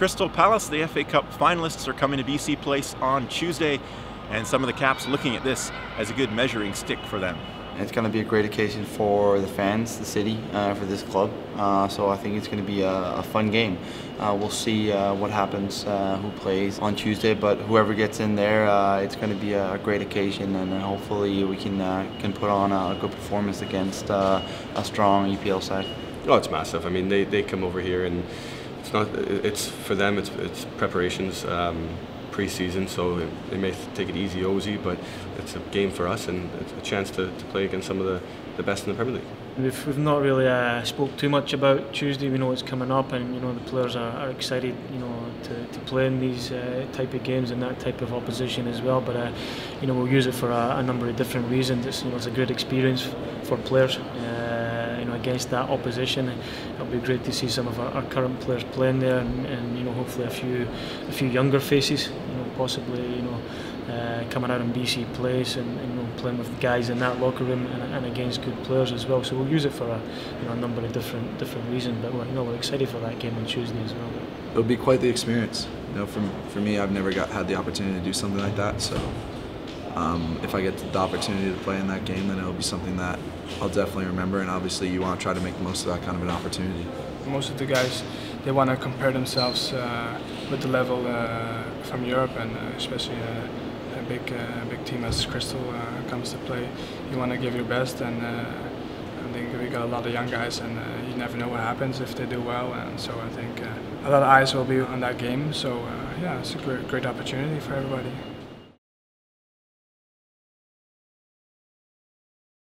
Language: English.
Crystal Palace, the FA Cup finalists, are coming to BC Place on Tuesday, and some of the Caps looking at this as a good measuring stick for them. It's going to be a great occasion for the fans, the city, uh, for this club. Uh, so I think it's going to be a, a fun game. Uh, we'll see uh, what happens, uh, who plays on Tuesday, but whoever gets in there, uh, it's going to be a great occasion, and hopefully we can can put on a good performance against a strong EPL side. Oh, it's massive. I mean, they, they come over here and it's not. It's for them. It's it's preparations. Um, pre-season, so they may take it easy, Ozy, but it's a game for us and it's a chance to, to play against some of the, the best in the Premier League. We've, we've not really uh, spoke too much about Tuesday. We know it's coming up, and you know the players are, are excited, you know, to, to play in these uh, type of games and that type of opposition as well. But uh, you know we'll use it for a, a, number of different reasons. It's, you know, it's a great experience for players. Uh, you know, against that opposition, it'll be great to see some of our, our current players playing there, and, and, you know hopefully a few a few younger faces. You know, possibly you know uh, coming out in BC Place and, and you know, playing with guys in that locker room and, and, against good players as well. So we'll use it for a, you know, a number of different different reasons. But we're, you know, we're excited for that game on Tuesday as well. It'll be quite the experience. You know, for, for me, I've never got had the opportunity to do something like that. So um, if I get the opportunity to play in that game, then it'll be something that I'll definitely remember. And obviously, you want to try to make the most of that kind of an opportunity. Most of the guys, they want to compare themselves uh, with the level uh, from Europe, and uh, especially uh, a big, uh, big team as Crystal uh, comes to play. You want to give your best, and I think we got a lot of young guys, and you never know what happens if they do well. And so I think a lot of eyes will be on that game. So yeah, it's a great, great opportunity for everybody.